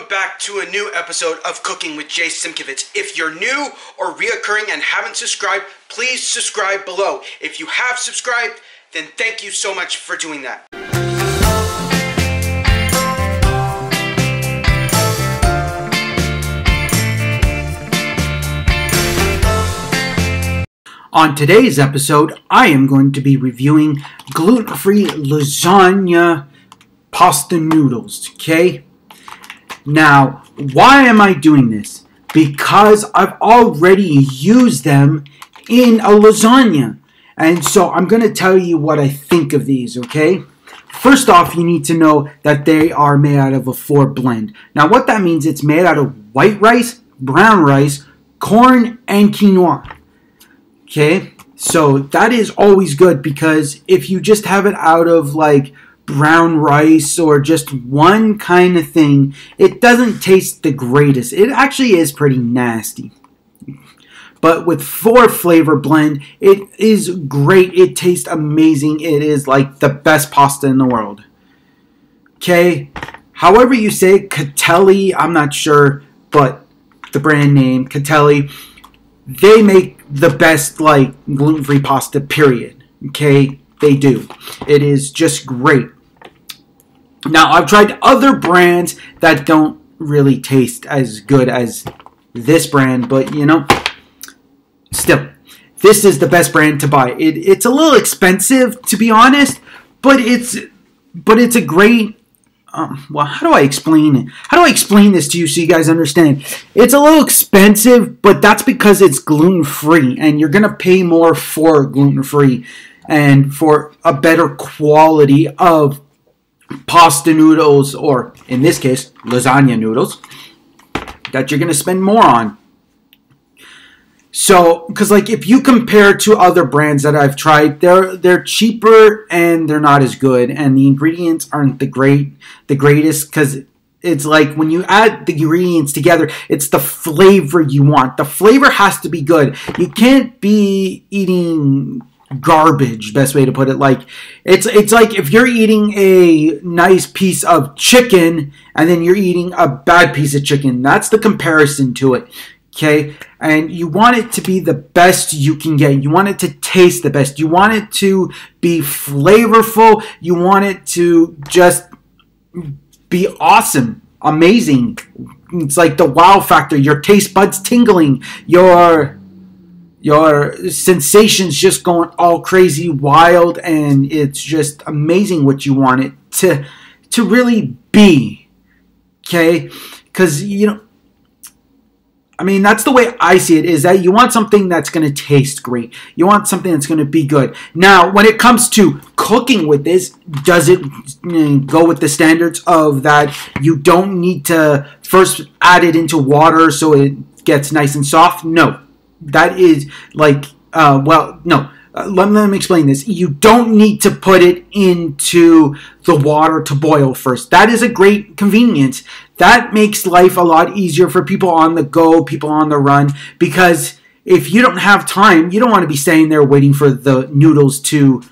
welcome back to a new episode of Cooking with Jay Simkovits. If you're new or reoccurring and haven't subscribed, please subscribe below. If you have subscribed, then thank you so much for doing that. On today's episode, I am going to be reviewing gluten-free lasagna pasta noodles, okay? Now, why am I doing this? Because I've already used them in a lasagna. And so I'm going to tell you what I think of these, okay? First off, you need to know that they are made out of a four blend. Now, what that means, it's made out of white rice, brown rice, corn, and quinoa. Okay, so that is always good because if you just have it out of like brown rice or just one kind of thing, it doesn't taste the greatest. It actually is pretty nasty. But with four flavor blend, it is great. It tastes amazing. It is like the best pasta in the world. Okay, however you say Catelli, I'm not sure, but the brand name Catelli they make the best like gluten-free pasta period okay they do it is just great now i've tried other brands that don't really taste as good as this brand but you know still this is the best brand to buy it, it's a little expensive to be honest but it's but it's a great um, well, how do I explain it? How do I explain this to you so you guys understand? It's a little expensive, but that's because it's gluten free, and you're gonna pay more for gluten free and for a better quality of pasta noodles, or in this case, lasagna noodles, that you're gonna spend more on. So, because like if you compare to other brands that I've tried, they're they're cheaper and they're not as good, and the ingredients aren't the great the greatest because it's like when you add the ingredients together, it's the flavor you want. The flavor has to be good. You can't be eating garbage best way to put it. Like it's it's like if you're eating a nice piece of chicken and then you're eating a bad piece of chicken. That's the comparison to it okay? And you want it to be the best you can get. You want it to taste the best. You want it to be flavorful. You want it to just be awesome amazing. It's like the wow factor. Your taste buds tingling. Your your sensations just going all crazy wild and it's just amazing what you want it to to really be okay because you know I mean, that's the way I see it is that you want something that's going to taste great. You want something that's going to be good. Now, when it comes to cooking with this, does it go with the standards of that you don't need to first add it into water so it gets nice and soft? No. That is like, uh, well, no. Uh, let, let me explain this. You don't need to put it into the water to boil first. That is a great convenience that makes life a lot easier for people on the go, people on the run, because if you don't have time, you don't want to be staying there waiting for the noodles to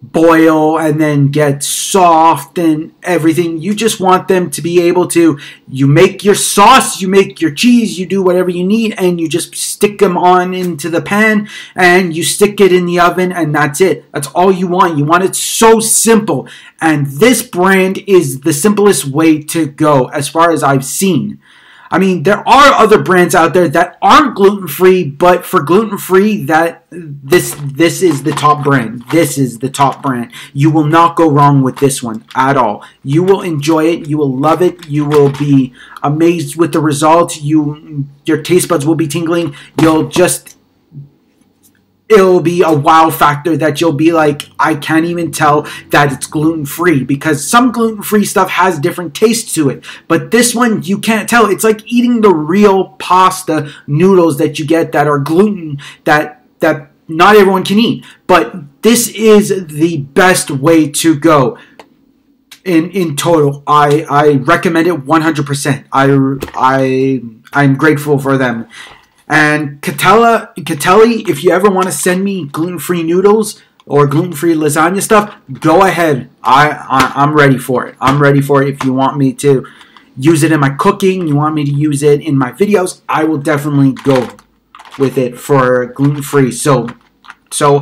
boil and then get soft and everything. You just want them to be able to, you make your sauce, you make your cheese, you do whatever you need, and you just stick them on into the pan and you stick it in the oven, and that's it. That's all you want. You want it so simple. And this brand is the simplest way to go as far as I've seen. I mean, there are other brands out there that aren't gluten free, but for gluten free, that this this is the top brand. This is the top brand. You will not go wrong with this one at all. You will enjoy it. You will love it. You will be amazed with the results. You your taste buds will be tingling. You'll just it'll be a wow factor that you'll be like, I can't even tell that it's gluten free because some gluten free stuff has different tastes to it. But this one, you can't tell. It's like eating the real pasta noodles that you get that are gluten that, that not everyone can eat. But this is the best way to go. In, in total, I, I recommend it 100%. I, I, I'm grateful for them. And Catella, Catelli, if you ever want to send me gluten-free noodles or gluten-free lasagna stuff, go ahead. I, I I'm ready for it. I'm ready for it if you want me to use it in my cooking, you want me to use it in my videos, I will definitely go with it for gluten free. So, so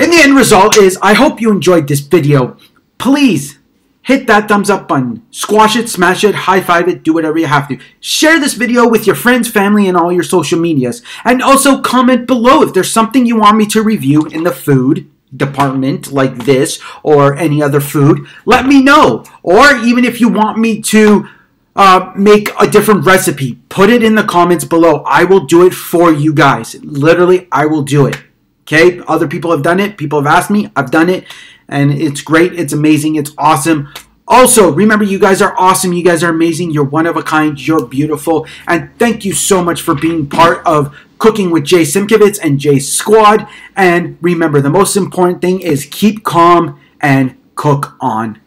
in the end result is I hope you enjoyed this video. Please hit that thumbs up button. Squash it, smash it, high five it, do whatever you have to. Share this video with your friends, family, and all your social medias. And also comment below if there's something you want me to review in the food department like this or any other food. Let me know. Or even if you want me to uh, make a different recipe, put it in the comments below. I will do it for you guys. Literally, I will do it. Okay? Other people have done it. People have asked me. I've done it and it's great. It's amazing. It's awesome. Also, remember, you guys are awesome. You guys are amazing. You're one of a kind. You're beautiful. And thank you so much for being part of Cooking with Jay Simkovits and Jay Squad. And remember, the most important thing is keep calm and cook on.